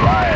Fire!